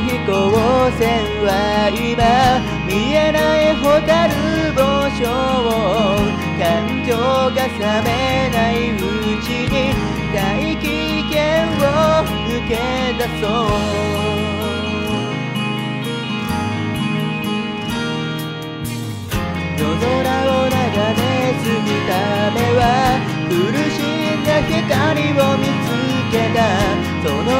飛行船は今見えない蛍帽子を感情が冷めないうちに大気圏を抜け出そう夜空を眺めすぎた目は苦しんだ光を見つけた。その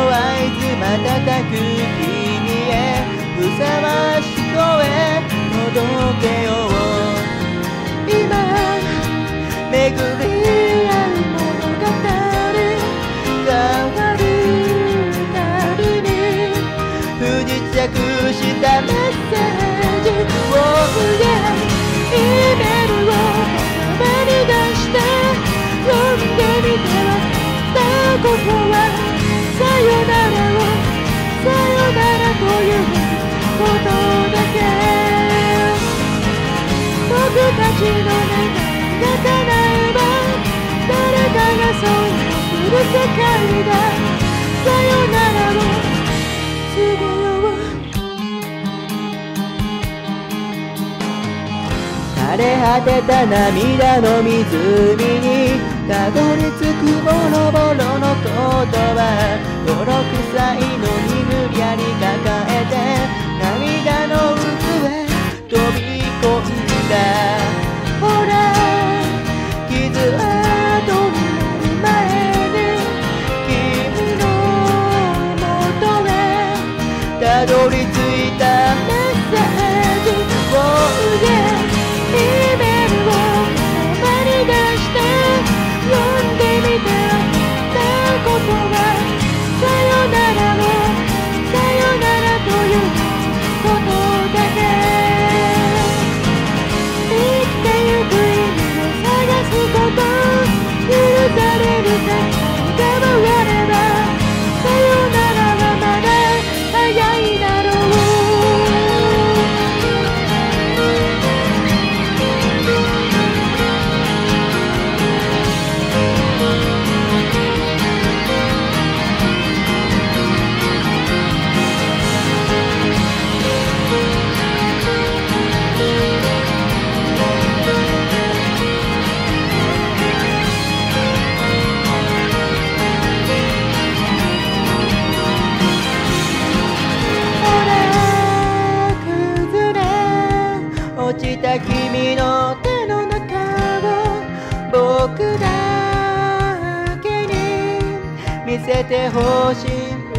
僕たちの願いが叶えば誰かがそうなる世界ださよならを告げよう枯れ果てた涙の湖にたどり着くボロボロの言葉泥臭いのに無理やり抱えてほら傷跡になる前に君の元へたどりた君の手の中を僕だけに見せてほしい。